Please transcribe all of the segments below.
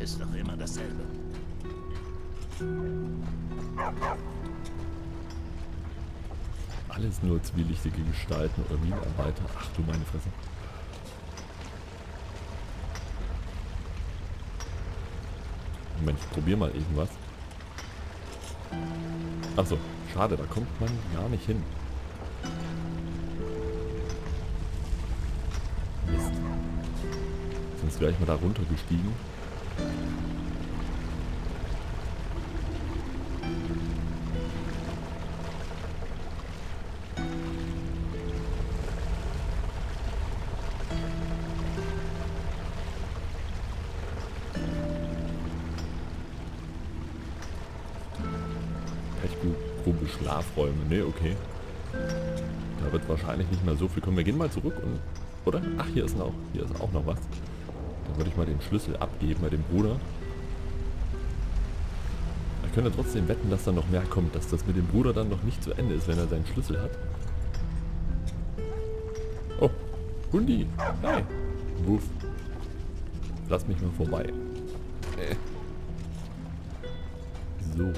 Ist doch immer dasselbe. Alles nur zwielichtige Gestalten oder Minenarbeiter. Ach du meine Fresse. Moment, ich probiere mal irgendwas. Achso, schade, da kommt man gar nicht hin. Mist. Sonst wäre ich mal da runtergestiegen. Schlafräume. Ne, okay. Da wird wahrscheinlich nicht mehr so viel kommen. Wir gehen mal zurück und... Oder? Ach, hier ist noch, hier ist auch noch was. Dann würde ich mal den Schlüssel abgeben bei dem Bruder. Ich könnte trotzdem wetten, dass da noch mehr kommt. Dass das mit dem Bruder dann noch nicht zu Ende ist, wenn er seinen Schlüssel hat. Oh, Hundi. Hi. Wuff. Lass mich mal vorbei. Äh. So.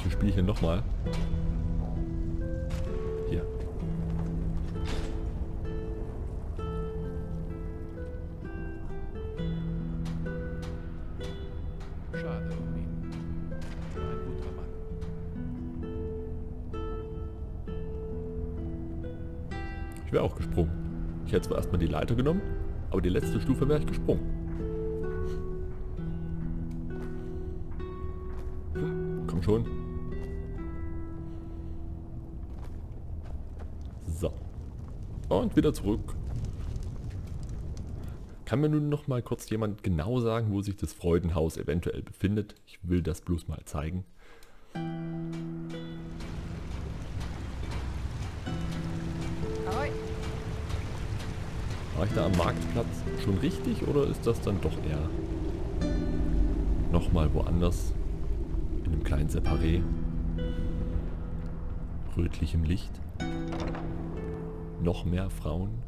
Gleiche Spielchen nochmal. Hier. Schade um ihn. Ein guter Mann. Ich wäre auch gesprungen. Ich hätte zwar erstmal die Leiter genommen, aber die letzte Stufe wäre ich gesprungen. Komm schon. Und wieder zurück. Kann mir nun noch mal kurz jemand genau sagen, wo sich das Freudenhaus eventuell befindet? Ich will das bloß mal zeigen. Ahoi. War ich da am Marktplatz schon richtig oder ist das dann doch eher nochmal woanders? In einem kleinen Separé. Rötlichem Licht. Noch mehr Frauen.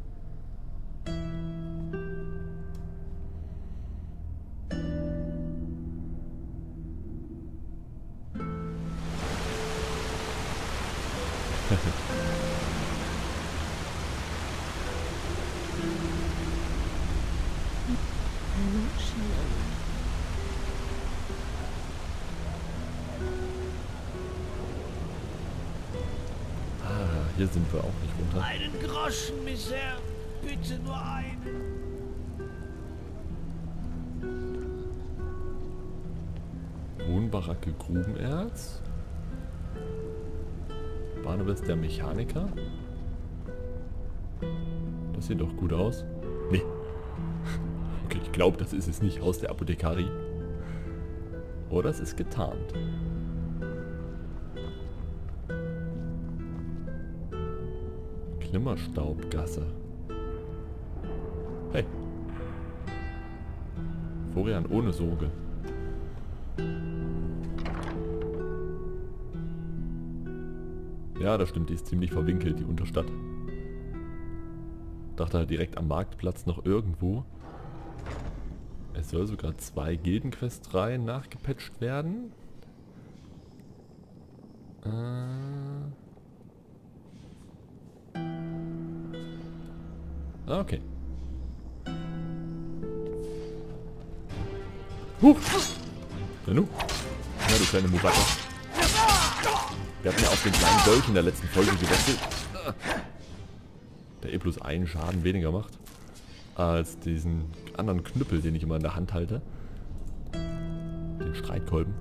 Ah, hier sind wir auch nicht runter. Einen Groschen, Misère. Bitte nur einen. Wohnbaracke Grubenerz. Barnabas der Mechaniker. Das sieht doch gut aus. Nee. Okay, ich glaube, das ist es nicht. Haus der Apothekari. Oder es ist getarnt. Klimmerstaubgasse. Hey. Florian ohne Sorge. Ja, das stimmt, die ist ziemlich verwinkelt, die Unterstadt. Dachte halt direkt am Marktplatz noch irgendwo. Es soll sogar zwei Gildenquest-Reihen nachgepatcht werden. Äh... Ah, okay. Huch! Na nu? Na du kleine Murata. Wir hatten ja auf den kleinen Dolch in der letzten Folge gewechselt. Der eh plus einen Schaden weniger macht. Als diesen anderen Knüppel, den ich immer in der Hand halte. Den Streitkolben.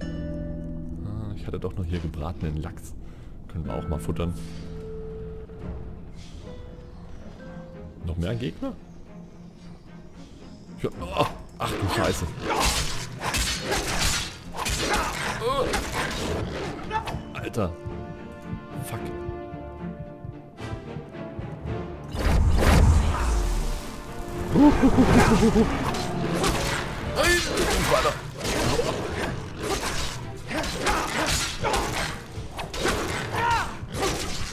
Ah, ich hatte doch noch hier gebratenen Lachs. Können wir auch mal futtern. Noch mehr Gegner? Ja, oh, ach du Scheiße. Alter. Fuck.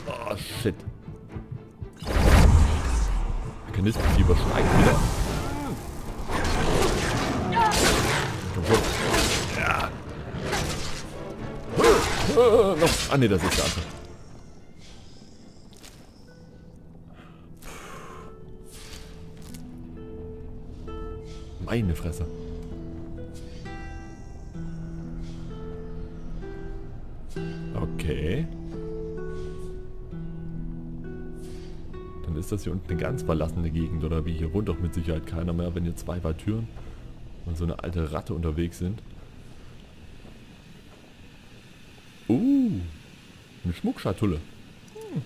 Oh, shit. Kanisterfieber steigt wieder. Komm schon. Ja. Ah ne, das ist der andere. Meine Fresse. Ist hier unten eine ganz verlassene Gegend oder wie hier wohnt doch mit Sicherheit keiner mehr, wenn hier zwei Türen und so eine alte Ratte unterwegs sind. Uh, eine Schmuckschatulle. Hm.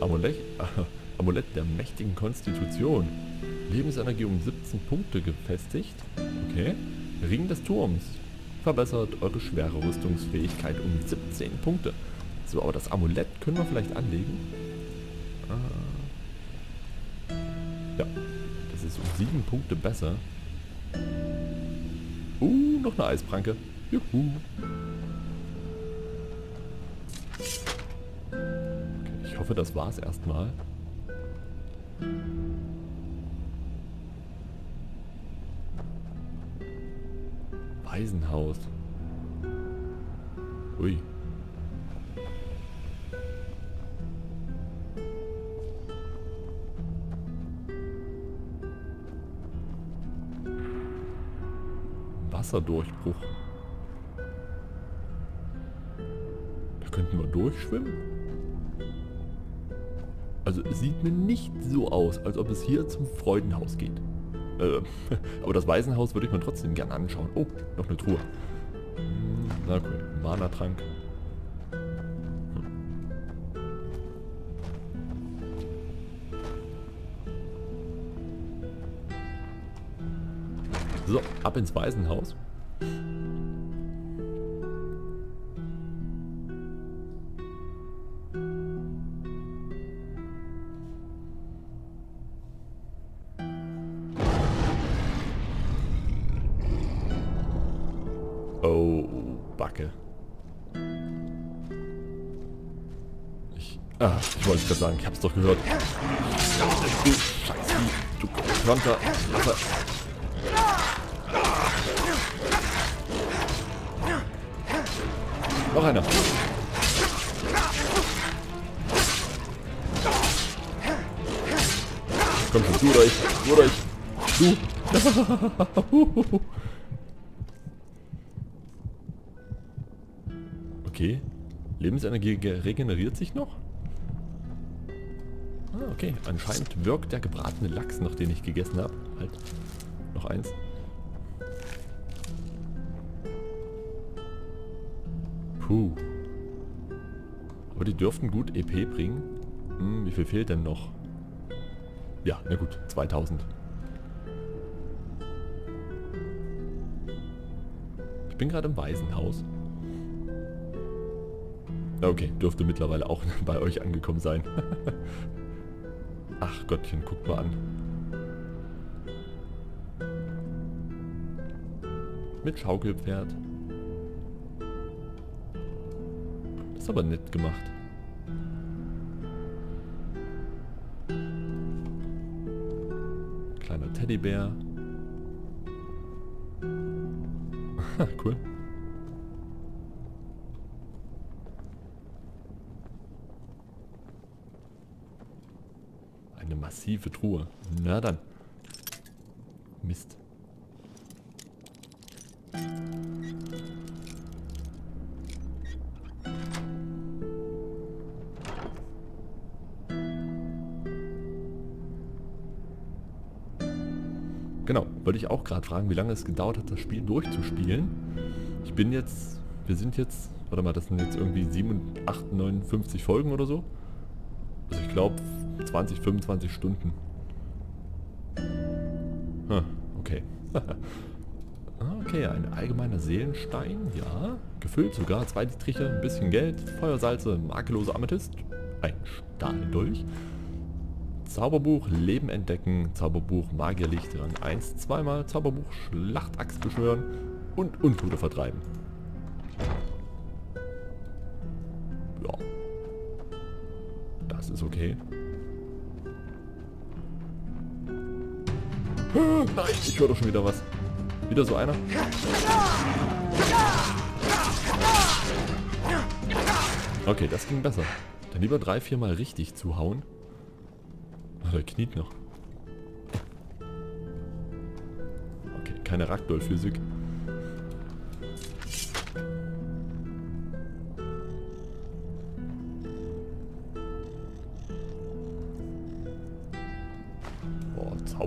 Amulett, Amulett der mächtigen Konstitution. Lebensenergie um 17 Punkte gefestigt. Okay. Ring des Turms. Verbessert eure schwere Rüstungsfähigkeit um 17 Punkte. So, aber das Amulett können wir vielleicht anlegen. Ah. Ja, das ist um 7 Punkte besser. Uh, noch eine Eispranke. Juhu. Okay, ich hoffe, das war's erstmal. Waisenhaus. Ui. Wasserdurchbruch. Da könnten wir durchschwimmen. Also es sieht mir nicht so aus, als ob es hier zum Freudenhaus geht. Äh, aber das Waisenhaus würde ich mir trotzdem gerne anschauen. Oh, noch eine Truhe. Hm, na cool, Mana-Trank. Hm. So, ab ins Waisenhaus. Oh, Backe. Ich, ah, ich wollte es gerade sagen, ich hab's doch gehört. Du Scheiße, du Konter. Noch einer. Komm schon, du oder ich, du oder ich. Du. Lebensenergie regeneriert sich noch? Ah, okay. Anscheinend wirkt der gebratene Lachs, noch den ich gegessen habe. Halt. Noch eins. Puh. Aber die dürften gut EP bringen. Hm, wie viel fehlt denn noch? Ja, na gut. 2000. Ich bin gerade im Waisenhaus. Okay, dürfte mittlerweile auch bei euch angekommen sein. Ach Gottchen, guckt mal an. Mit Schaukelpferd. Ist aber nett gemacht. Kleiner Teddybär. cool. Massive Truhe. Na dann. Mist. Genau, wollte ich auch gerade fragen, wie lange es gedauert hat, das Spiel durchzuspielen. Ich bin jetzt, wir sind jetzt, warte mal, das sind jetzt irgendwie 7, 8, 59 Folgen oder so. Also ich glaube 20, 25 Stunden. Hm, okay. okay, ein allgemeiner Seelenstein, ja. Gefüllt sogar, zwei Dietriche, ein bisschen Geld, Feuersalze, makellose Amethyst, ein Stahldolch. Zauberbuch Leben entdecken, Zauberbuch Magierlicht Rang 1 zweimal, Zauberbuch Schlachtachs beschwören und Untote vertreiben. Ja. Das ist okay. Nein, ich höre doch schon wieder was. Wieder so einer. Okay, das ging besser. Dann lieber drei, viermal richtig zuhauen. Ah, der kniet noch. Okay, keine Ragdoll-Physik.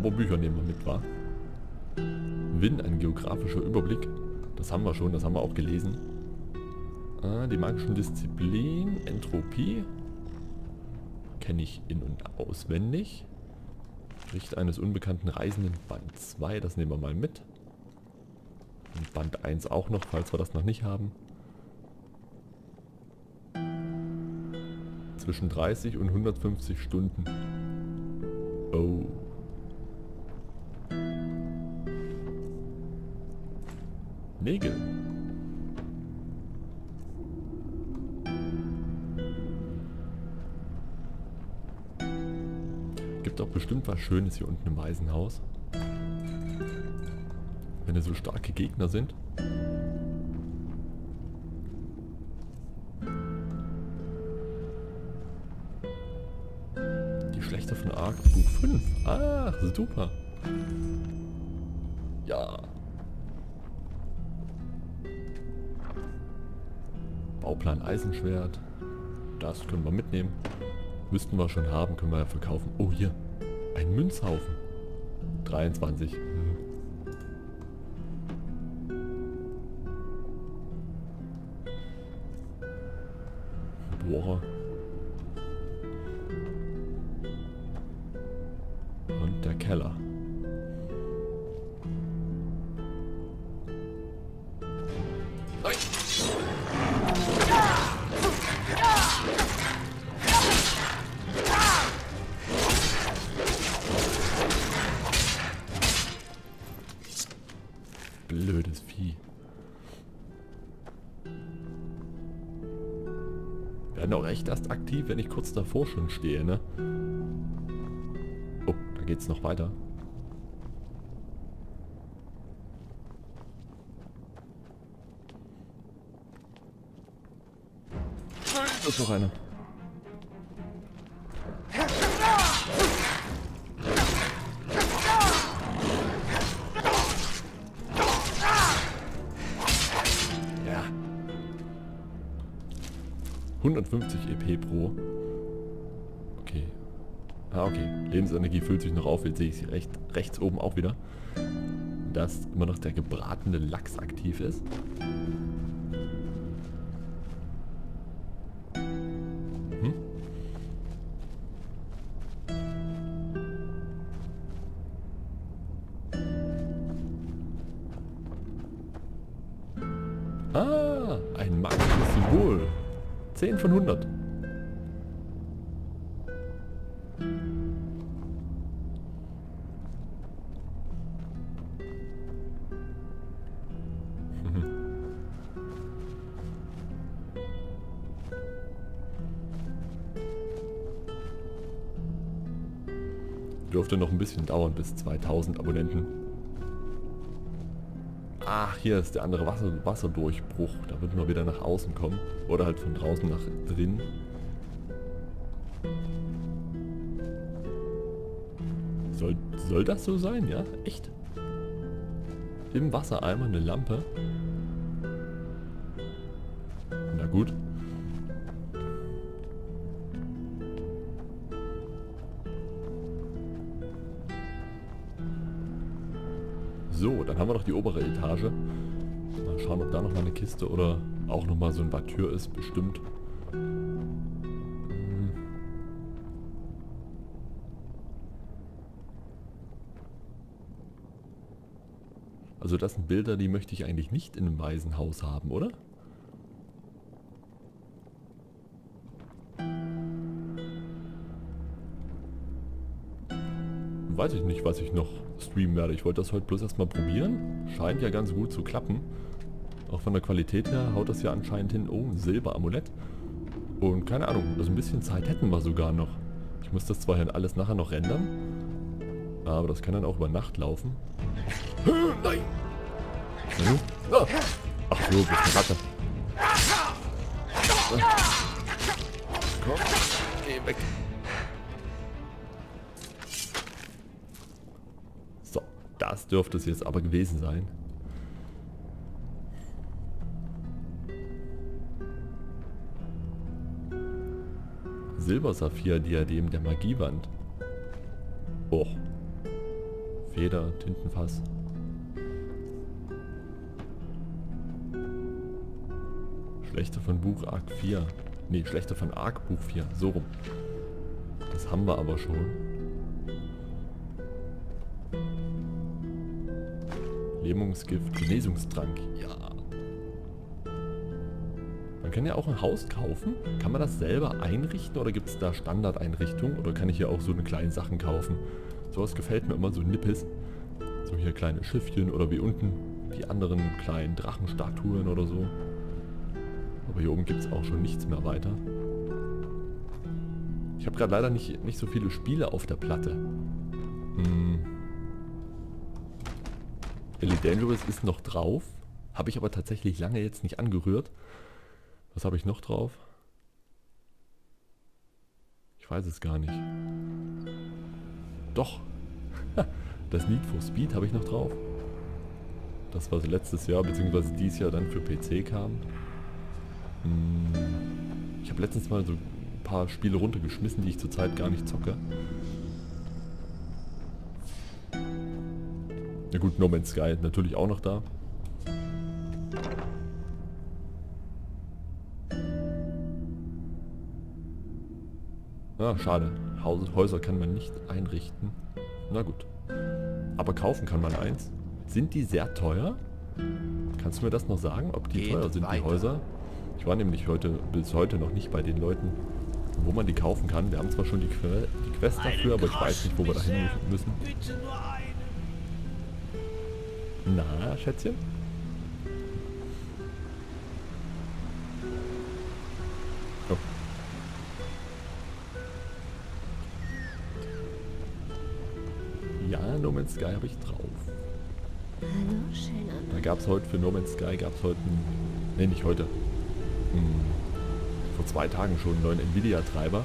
Zauberbücher nehmen wir mit, wa? Win, ein geografischer Überblick. Das haben wir schon, das haben wir auch gelesen. Ah, die magischen Disziplinen, Entropie. Kenne ich in- und auswendig. Bericht eines unbekannten Reisenden, Band 2, das nehmen wir mal mit. Und Band 1 auch noch, falls wir das noch nicht haben. Zwischen 30 und 150 Stunden. Oh. Nägel. Gibt auch bestimmt was Schönes hier unten im Waisenhaus. Wenn es so starke Gegner sind. Die Schlechter von Ark Buch 5. Ach, super. Bauplan Eisenschwert. Das können wir mitnehmen. Müssten wir schon haben, können wir ja verkaufen. Oh, hier. Ein Münzhaufen. 23. Mhm. Bohrer. Und der Keller. Aktiv, wenn ich kurz davor schon stehe, ne? Oh, da geht's noch weiter. Da ist noch einer. 150 EP pro. Okay. Ah, okay. Lebensenergie füllt sich noch auf. Jetzt sehe ich sie recht, rechts oben auch wieder. Dass immer noch der gebratene Lachs aktiv ist. Bisschen dauern bis 2000 Abonnenten. Ach, hier ist der andere Wasser, Wasserdurchbruch. Da wird man wieder nach außen kommen. Oder halt von draußen nach drin. Soll, soll das so sein, ja? Echt? Im Wassereimer eine Lampe? Na gut. So, dann haben wir noch die obere Etage. Mal schauen, ob da noch mal eine Kiste oder auch noch mal so ein Batür ist, bestimmt. Hm. Also das sind Bilder, die möchte ich eigentlich nicht in einem Waisenhaus haben, oder? Weiß ich nicht, was ich noch streamen werde. Ich wollte das heute bloß erstmal probieren. Scheint ja ganz gut zu klappen. Auch von der Qualität her haut das ja anscheinend hin. Oh, ein Silberamulett. Und keine Ahnung, also ein bisschen Zeit hätten wir sogar noch. Ich muss das zwar alles nachher noch rendern, aber das kann dann auch über Nacht laufen. Nein! Ah. Ach so, bist eine Ratte. Komm, geh weg. Dürfte es jetzt aber gewesen sein. Silbersaphir-Diadem der Magiewand. Och. Feder, Tintenfass. Schlechter von Buch Arc 4. Ne, schlechter von Arc Buch 4. So rum. Das haben wir aber schon. Lähmungsgift, Genesungstrank. Ja. Man kann ja auch ein Haus kaufen. Kann man das selber einrichten oder gibt es da Standardeinrichtungen? Oder kann ich hier auch so eine kleine Sachen kaufen? Sowas gefällt mir immer, so Nippes. So hier kleine Schiffchen oder wie unten die anderen kleinen Drachenstatuen oder so. Aber hier oben gibt es auch schon nichts mehr weiter. Ich habe gerade leider nicht, nicht so viele Spiele auf der Platte. Hm. Elite Dangerous ist noch drauf. Habe ich aber tatsächlich lange jetzt nicht angerührt. Was habe ich noch drauf? Ich weiß es gar nicht. Doch. Das Need for Speed habe ich noch drauf. Das, was letztes Jahr bzw. dieses Jahr dann für PC kam. Hm. Ich habe letztens mal so ein paar Spiele runtergeschmissen, die ich zurzeit gar nicht zocke. Ja gut, No Man's Sky natürlich auch noch da. Ah, schade. Häuser kann man nicht einrichten. Na gut. Aber kaufen kann man eins. Sind die sehr teuer? Kannst du mir das noch sagen, ob die Geht teuer sind, weiter. die Häuser? Ich war nämlich heute bis heute noch nicht bei den Leuten, wo man die kaufen kann. Wir haben zwar schon die, que die Quest dafür, aber ich weiß nicht, wo wir da hin müssen. Na, Schätzchen? Oh. Ja, No Man's Sky habe ich drauf. Hallo, schöner Da gab es heute für No Man's Sky, gab es heute, ne nicht heute, hm, vor zwei Tagen schon einen neuen Nvidia-Treiber.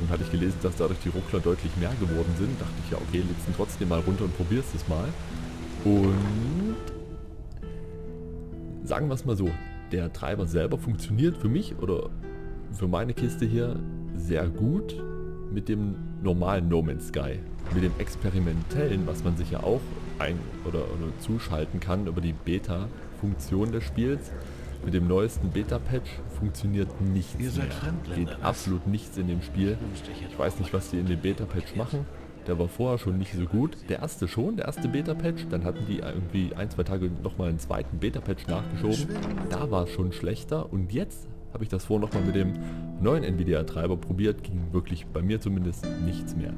Dann hatte ich gelesen, dass dadurch die Ruckler deutlich mehr geworden sind. Dachte ich ja, okay, lädst ihn trotzdem mal runter und probierst es mal. Und sagen wir es mal so, der Treiber selber funktioniert für mich oder für meine Kiste hier sehr gut mit dem normalen No Man's Sky. Mit dem experimentellen, was man sich ja auch ein- oder, oder zuschalten kann über die Beta-Funktion des Spiels. Mit dem neuesten Beta-Patch funktioniert nichts mehr. Geht absolut nichts in dem Spiel. Ich weiß nicht, was die in dem Beta-Patch machen. Der war vorher schon nicht so gut. Der erste schon, der erste Beta-Patch. Dann hatten die irgendwie ein, zwei Tage nochmal einen zweiten Beta-Patch nachgeschoben. Da war es schon schlechter. Und jetzt habe ich das vorher nochmal mit dem neuen Nvidia-Treiber probiert. Ging wirklich bei mir zumindest nichts mehr.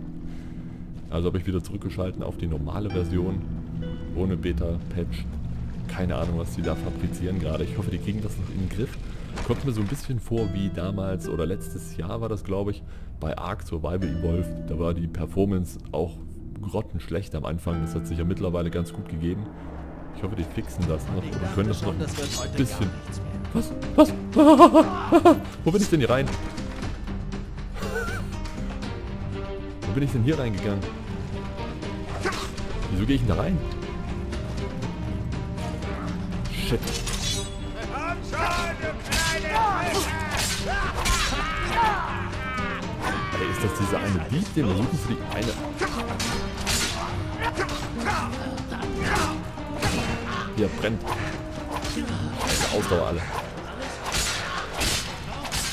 Also habe ich wieder zurückgeschalten auf die normale Version. Ohne Beta-Patch. Keine Ahnung, was die da fabrizieren gerade. Ich hoffe, die kriegen das noch in den Griff. Kommt mir so ein bisschen vor wie damals oder letztes Jahr war das, glaube ich, bei Ark Survival Evolved. Da war die Performance auch grottenschlecht am Anfang. Das hat sich ja mittlerweile ganz gut gegeben. Ich hoffe, die fixen das noch oder können das noch ein bisschen... Was? Was? Wo bin ich denn hier rein? Wo bin ich denn hier reingegangen? Wieso gehe ich denn da rein? Shit. Ist das dieser eine Dieb, den wir suchen für die eine... Hier, brennt. Scheiße, Ausdauer alle.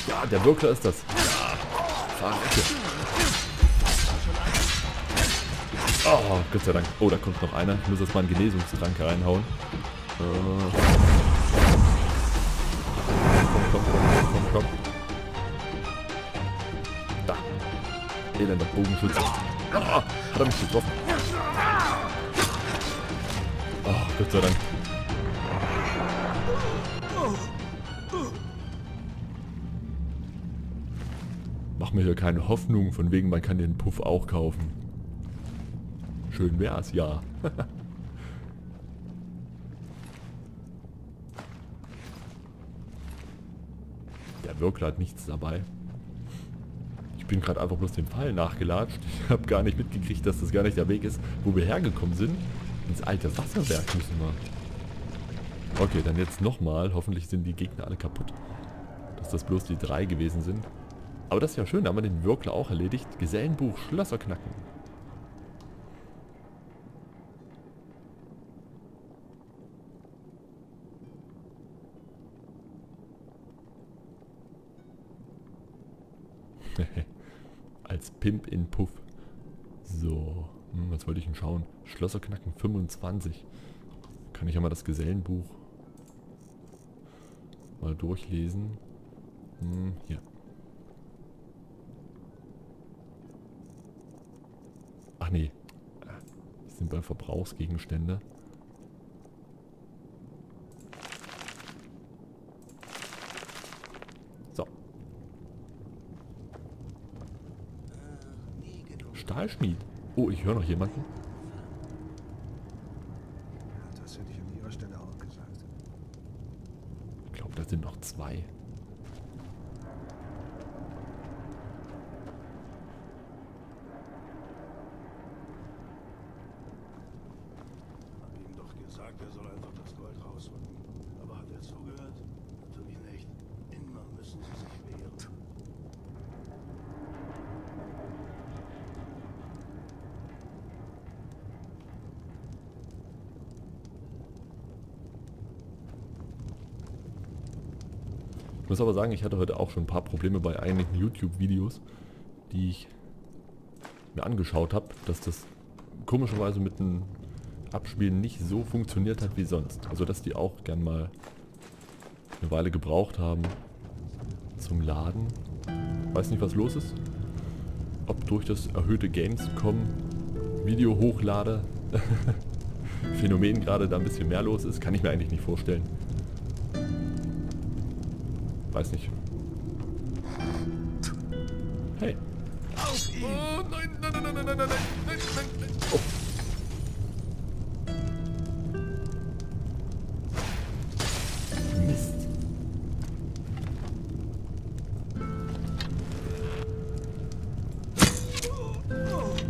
Ja, der Wirkler ist das. Ja, verrecke. Oh, Gott sei Dank. Oh, da kommt noch einer. Ich muss jetzt mal einen Genesungstrank reinhauen. Äh. Komm, komm, komm, komm, komm. Elender Bogenschütze. Ah, hat er mich getroffen. Oh, Gott sei Dank. mir hier keine Hoffnung, von wegen man kann den Puff auch kaufen. Schön wär's, ja. Der Wirkler hat nichts dabei. Ich bin gerade einfach bloß dem Fall nachgelatscht. Ich habe gar nicht mitgekriegt, dass das gar nicht der Weg ist, wo wir hergekommen sind. Ins alte Wasserwerk müssen wir. Okay, dann jetzt nochmal. Hoffentlich sind die Gegner alle kaputt. Dass das bloß die drei gewesen sind. Aber das ist ja schön, da haben wir den Wirkler auch erledigt. Gesellenbuch Schlösser knacken. Als Pimp in Puff. So, hm, was wollte ich denn schauen? Schlösser knacken 25. Kann ich ja mal das Gesellenbuch mal durchlesen. Hm, hier. Ach nee. Die sind bei Verbrauchsgegenstände. So. Stahlschmied. Oh, ich höre noch jemanden. Das hätte ich an ihrer Stelle auch gesagt. Ich glaube, da sind noch zwei. Hab ihm doch gesagt, er soll einfach das Gold rausholen. Aber hat er zugehört? Natürlich nicht. Immer müssen sie sich wehren. Ich muss aber sagen, ich hatte heute auch schon ein paar Probleme bei einigen YouTube-Videos, die ich mir angeschaut habe, dass das komischerweise mit dem Abspielen nicht so funktioniert hat wie sonst. Also dass die auch gern mal eine Weile gebraucht haben zum Laden. Weiß nicht, was los ist. Ob durch das erhöhte Gamescom Video hochlade Phänomen gerade da ein bisschen mehr los ist, kann ich mir eigentlich nicht vorstellen. Weiß nicht. Hey. Oh nein, nein, nein, nein, nein, nein, nein, nein, nein, nein, nein. Oh. Mist.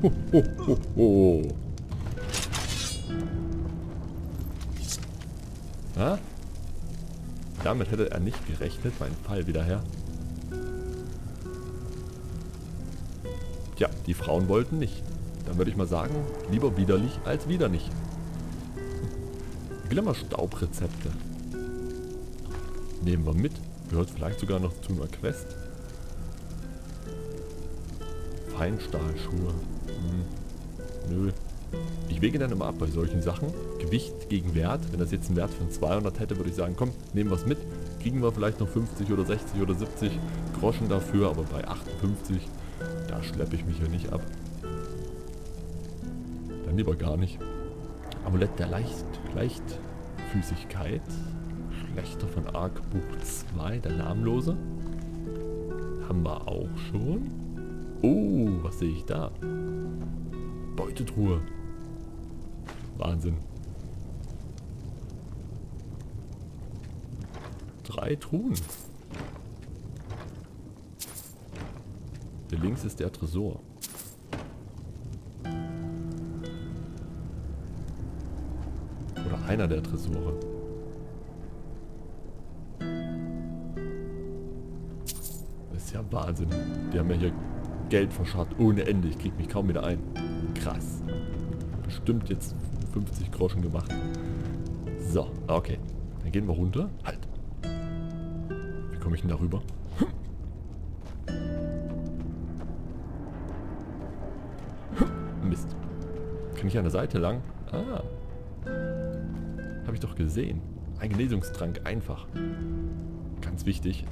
Ho, ho, ho, ho. Damit hätte er nicht gerechnet, mein Fall wieder her. Tja, die Frauen wollten nicht. Dann würde ich mal sagen, lieber widerlich als wieder nicht. Glimmerstaubrezepte. Nehmen wir mit. Gehört vielleicht sogar noch zu einer Quest. Feinstahlschuhe. Hm. Nö. Ich wege dann immer ab bei solchen Sachen. Gewicht gegen Wert. Wenn das jetzt einen Wert von 200 hätte, würde ich sagen, komm, nehmen wir es mit. Kriegen wir vielleicht noch 50 oder 60 oder 70 Groschen dafür, aber bei 58, da schleppe ich mich ja nicht ab. Dann lieber gar nicht. Amulett der Leicht Leichtfüßigkeit. Schlechter von Arc Buch 2, der Namenlose. Haben wir auch schon. Oh, was sehe ich da? Beutetruhe. Wahnsinn. Drei Truhen. Hier links ist der Tresor. Oder einer der Tresore. Das ist ja Wahnsinn. Die haben ja hier Geld verscharrt ohne Ende. Ich krieg mich kaum wieder ein. Krass. Bestimmt jetzt 50 Groschen gemacht. So, okay. Dann gehen wir runter. Halt. Wie komme ich denn darüber? Mist. Kann ich an der Seite lang? Ah. Habe ich doch gesehen. Ein Genesungstrank, einfach. Ganz wichtig.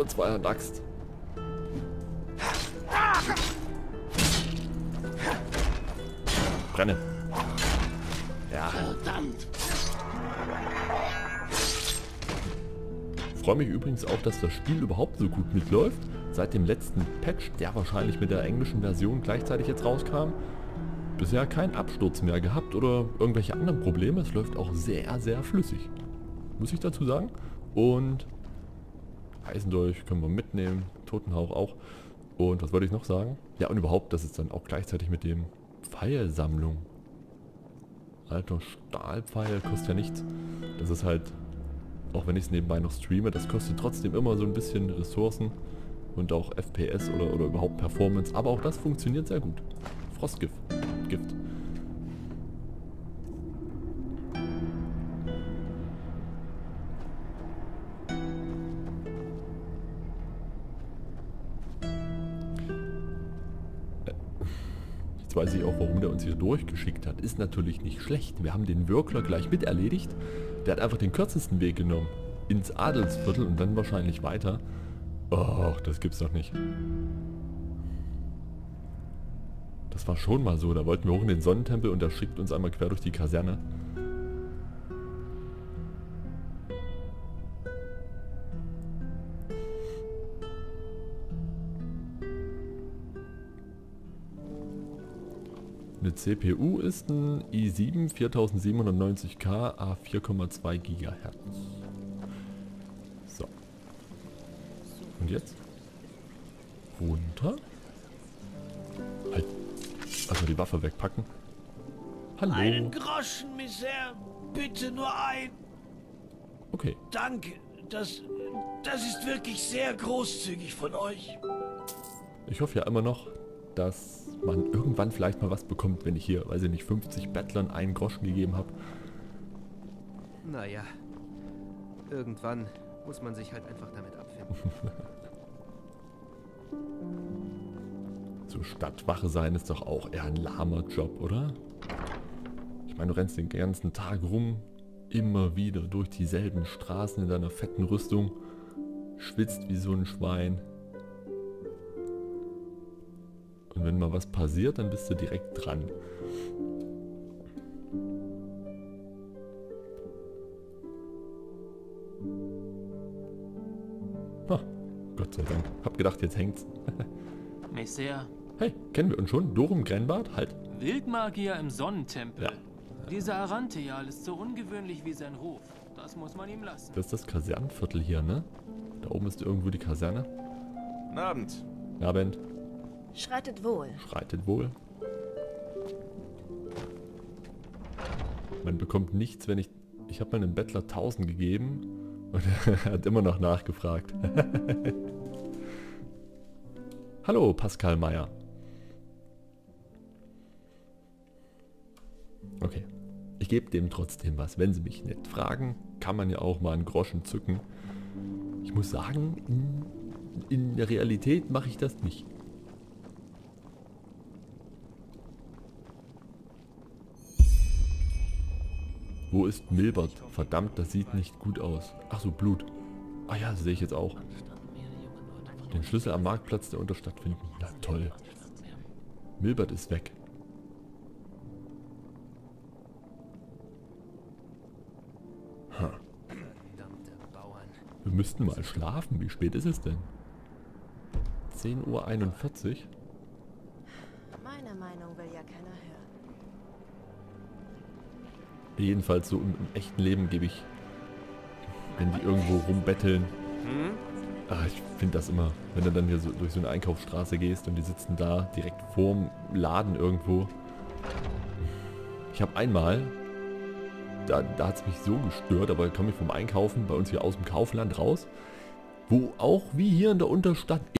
Einer Zweihand Axt. Brenne. Ja. Verdammt! freue mich übrigens auch, dass das Spiel überhaupt so gut mitläuft. Seit dem letzten Patch, der wahrscheinlich mit der englischen Version gleichzeitig jetzt rauskam, bisher keinen Absturz mehr gehabt oder irgendwelche anderen Probleme. Es läuft auch sehr, sehr flüssig. Muss ich dazu sagen. Und Eisendolch können wir mitnehmen, Totenhauch auch. Und was wollte ich noch sagen? Ja, und überhaupt, das ist dann auch gleichzeitig mit dem Pfeilsammlung. Alter Stahlpfeil kostet ja nichts. Das ist halt, auch wenn ich es nebenbei noch streame, das kostet trotzdem immer so ein bisschen Ressourcen und auch FPS oder, oder überhaupt Performance. Aber auch das funktioniert sehr gut. Frostgift. Gift. Weiß ich auch, warum der uns hier durchgeschickt hat. Ist natürlich nicht schlecht. Wir haben den Wirkler gleich mit erledigt. Der hat einfach den kürzesten Weg genommen. Ins Adelsviertel und dann wahrscheinlich weiter. Och, das gibt's doch nicht. Das war schon mal so. Da wollten wir hoch in den Sonnentempel und er schickt uns einmal quer durch die Kaserne. Eine CPU ist ein i7 4790K A 4,2 GHz. So. Und jetzt? Runter. Halt. Also die Waffe wegpacken. Hallo. Einen Groschen, Misère. Bitte nur ein. Okay. Danke. Das, das ist wirklich sehr großzügig von euch. Ich hoffe ja immer noch, dass man irgendwann vielleicht mal was bekommt, wenn ich hier, weiß ich nicht, 50 Bettlern einen Groschen gegeben habe. Naja, irgendwann muss man sich halt einfach damit abfinden. So Stadtwache sein ist doch auch eher ein lahmer Job, oder? Ich meine, du rennst den ganzen Tag rum, immer wieder durch dieselben Straßen in deiner fetten Rüstung, schwitzt wie so ein Schwein. Und wenn mal was passiert, dann bist du direkt dran. Ha, Gott sei Dank. Hab gedacht, jetzt hängt's. Messer, Hey, kennen wir uns schon? Dorum Grenbart? Halt. Wildmagier im Sonnentempel. Ja. Dieser Arantheal ist so ungewöhnlich wie sein Hof. Das muss man ihm lassen. Das ist das Kasernenviertel hier, ne? Da oben ist irgendwo die Kaserne. Guten Abend. Abend. Schreitet wohl. Schreitet wohl. Man bekommt nichts, wenn ich... Ich habe mal einem Bettler 1000 gegeben und er hat immer noch nachgefragt. Hallo, Pascal Meyer. Okay. Ich gebe dem trotzdem was. Wenn sie mich nicht fragen, kann man ja auch mal einen Groschen zücken. Ich muss sagen, in, in der Realität mache ich das nicht. Wo ist Milbert? Verdammt, das sieht nicht gut aus. Ach so, Blut. Ah ja, sehe ich jetzt auch. Den Schlüssel am Marktplatz der Unterstadt finden. Na toll. Milbert ist weg. Bauern. Wir müssten mal schlafen. Wie spät ist es denn? 10.41 Uhr. Meine Meinung will ja keiner hören. Jedenfalls so im, im echten Leben gebe ich, wenn die irgendwo rumbetteln. Ah, ich finde das immer, wenn du dann hier so durch so eine Einkaufsstraße gehst und die sitzen da direkt vorm Laden irgendwo. Ich habe einmal, da, da hat es mich so gestört, aber komme ich vom Einkaufen bei uns hier aus dem Kaufland raus, wo auch wie hier in der Unterstadt